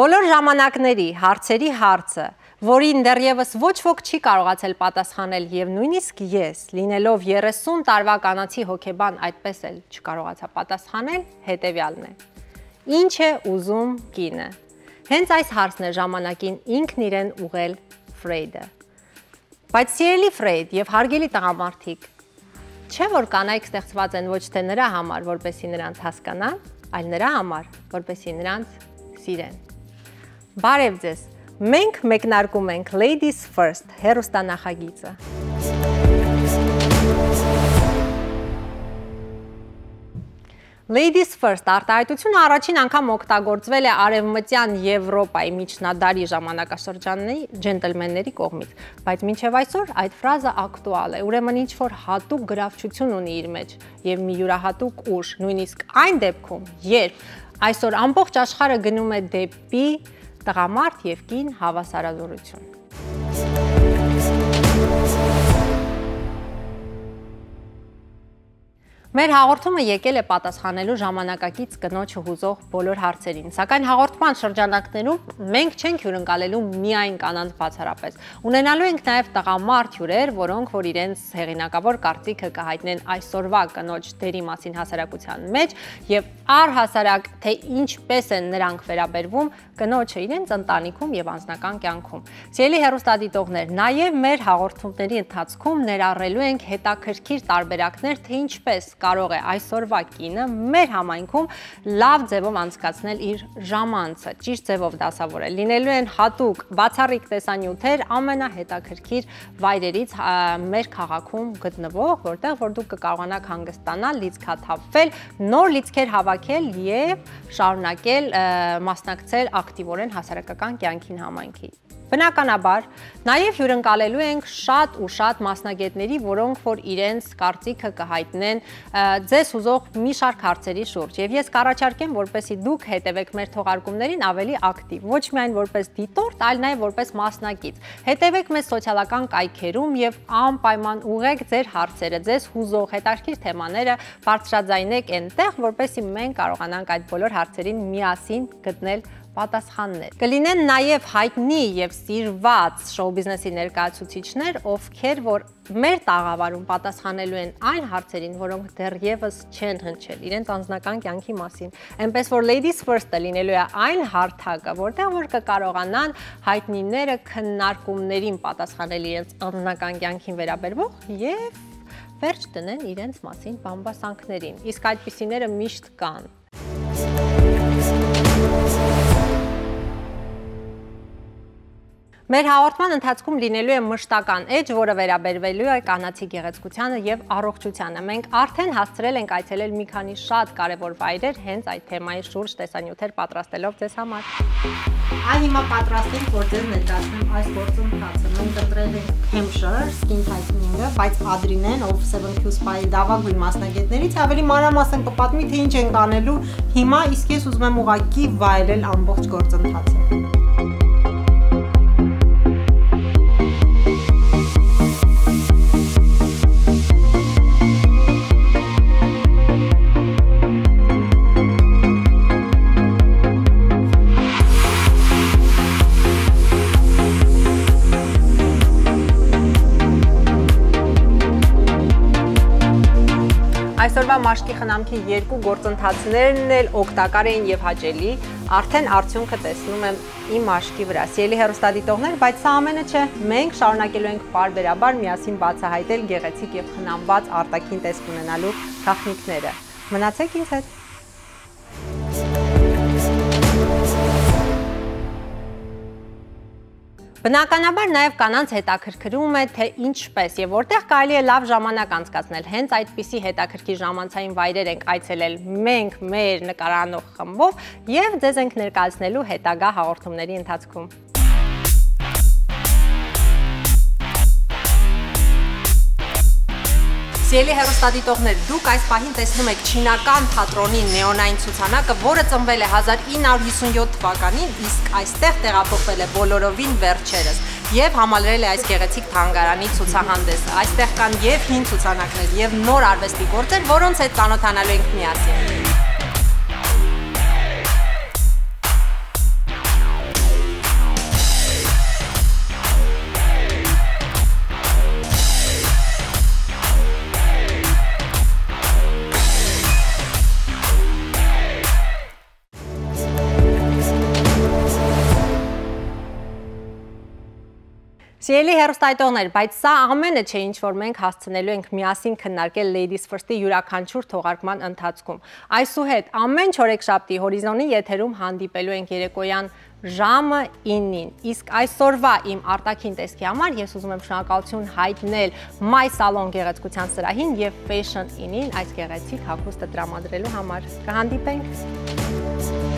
Բոլոր ժամանակների հարցերի հարցը, որին դեռևս ոչ ոք չի կարողացել պատասխանել եւ նույնիսկ ես, լինելով 30 տարվա կանացի հոգեբան, այդպես էլ չկարողացա պատասխանել, հետեւյալն է. Ինչ է ուզում կինը։ Հենց այս հարցն է ժամանակին ինքն իրեն ուղել Ֆրեյդը։ Բայց սիրելի Ֆրեյդ եւ հարգելի տղամարդիկ, չէ որ կանայք ստեղծված են ոչ թե նրա համար, որպեսի նրանց հասկանան, այլ նրա համար, որպեսի նրանց սիրեն։ Բարև ձեզ։ Մենք մեկնարկում ենք Ladies First հերոստանախագիծը։ Ladies First արտահայտությունը առաջին անգամ օգտագործվել է Արևմտյան Եվրոպայի միջնադարի ժամանակաշրջանի ջենտլմենների կողմից, բայց մինչև այսօր այդ ֆրազը ակտուալ է։ Ուրեմն ինչ որ հատուկ գրավչություն ունի իր մեջ եւ մի յուրահատուկ ուժ, նույնիսկ այն դեպքում, երբ այսօր ամբողջ աշխարհը գնում է դեպի տղամարդ եւ կին հավասարազորություն։ Մեր հաղորդումը եկել է պատասխանելու ժամանակակից կնոջը հուզող բոլոր հարցերին, սակայն հաղորդման շրջանակներում մենք չենք հյուրընկալելու միայն կանանց բացառապես։ Ունենալու ենք նաև տղամարդ հյուրեր, որոնք որ իրենց հեղինակավոր կարծիքը կհայտնեն այսօրվա կնոջ դերի մասին հասարակության մեջ եւ առհասարակ թե ինչպես են նրանք վերաբերվում կնոջը իրենց ընտանիքում եւ անձնական կյանքում։ Սիրելի հերոստատիտողներ, նաեւ մեր հաղորդումների ընթացքում ներառելու ենք հետաքրքիր տարբերակներ, թե ինչպես կարող է այսօրվա կինը մեր համայնքում լավ ձևով անցկացնել իր ժամանցը, ճիշտ ձևով դասավորել։ Լինելու են հատուկ բացառիկ տեսանյութեր ամենահետաքրքիր վայրերից մեր քաղաքում գտնվող, որտեղ որ դուք կկարողանաք հանգստանալ, լիցքաթափվել, նոր լիցքեր հավաքել եւ շարունակել մասնակցել ակտիվորեն հասարակական կյանքին համայնքի։ Բնականաբար, նաև հյուրընկալելու ենք շատ ու շատ մասնագետների, որոնք որ իրենց կարծիքը կհայտնեն ձեզ հուզող մի շարք հարցերի շուրջ։ Եվ ես կառաջարկեմ, որպեսի դուք հետևեք մեր թողարկումներին ավելի ակտիվ, ոչ միայն որպես դիտորդ, այլ նաև որպես մասնակից։ Հետևեք մեզ սոցիալական կայքերում եւ անպայման ուղեք ձեր հարցերը, ձեզ հուզող հետաքրքիր թեմաները բարձրաձայնեք այնտեղ, որպեսի մենք կարողանանք այդ բոլոր հարցերին միասին գտնել պատասխաններ։ Կլինեն նաև հայտնի եւ սիրված շոու բիզնեսի ներկայացուցիչներ, ովքեր որ մեր տաղավարում պատասխանելու են այն հարցերին, որոնք դեռևս չեն հնչել իրենց անձնական կյանքի մասին։ Էնպես որ ladies first-ը լինելու է այն հարթակը, որտեղ որ կկարողանան հայտնիները քննարկումներին պատասխանել իրենց անձնական կյանքին վերաբերվող եւ վերջ տնեն իրենց մասին բամբասանքներին։ Իսկ այդպիսիները միշտ կան։ Մեր հաղորդման ընթացքում լինելու է մշտական էջ, որը վերաբերվելու է կանացի գեղեցկությանը եւ առողջությանը։ Մենք արդեն հասցրել ենք այցելել մի քանի շատ կարևոր վայրեր հենց այդ թեմայի շուրջ տեսանյութեր պատրաստելով ձեզ համար։ Այ հիմա պատրաստ ենք, որ ձեզ ներկայացնեմ այս գործընթացը։ Մենք ընտրել ենք Hampshire Skin Tightening-ը, բայց Adrinen, ով 7Q Spa-ի դավագույն մասնագետներից ավելի մանրամասն կպատմի, թե ինչ ենք անելու հիմա, իսկ ես ուզում եմ ուղակի վայելել ամբողջ գործընթացը։ Այսօրվա մաշկի խնամքի երկու գործընթացներն էլ օգտակար էին եւ հաճելի։ Արդեն արդյունքը տեսնում եմ իմ մաշկի վրա։ Սիրելի հերոստատիտողներ, բայց սա ամենը չէ։ Մենք շարունակելու ենք բարբերաբար միասին բացահայտել գեղեցիկ եւ խնամված արտաքին տեսք ունենալու գաղտնիքները։ Մնացեք ինձ հետ։ Բնականաբար նաև կանանց հետաքրքրում է, թե ինչպես եւ որտեղ կարելի է լավ ժամանակ անցկացնել։ Հենց այդպիսի հետաքրքիր ժամանցային վայրեր ենք այցելել մենք մեր նկարանող խմբով եւ ձեզ ենք ներկայացնելու հետագա հաղորդումների ընթացքում։ Սիրելի հերոստատիտողներ, դուք այս պահին տեսնում եք չինական թատրոնի նեոնային ցուցանակը, որը ծնվել է 1957 թվականին, իսկ այստեղ տեղափոխվել է բոլորովին վերջերս եւ համալրել է այս գեղեցիկ թանգարանի ցուցահանդեսը։ Այստեղ կան եւ հին ցուցանակներ, եւ նոր արվեստի գործեր, որոնց հետ ծանոթանալու ենք միասին։ Սիրելի հերոստայտողներ, բայց սա ամենը չէ, ինչ որ մենք հասցնելու ենք միասին քննարկել Ladies First-ի յուրաքանչյուր թողարկման ընթացքում։ Այսուհետ ամեն չորեքշաբթի հորիզոնի եթերում հանդիպելու ենք երեկոյան ժամը 9-ին։ Իսկ այսօրվա իմ արտաքին տեսքի համար ես ուզում եմ շնորհակալություն հայտնել My Salon գեղեցկության սրահին եւ Fashion In-ին այս գեղեցիկ հագուստը տրամադրելու համար։ Կհանդիպենք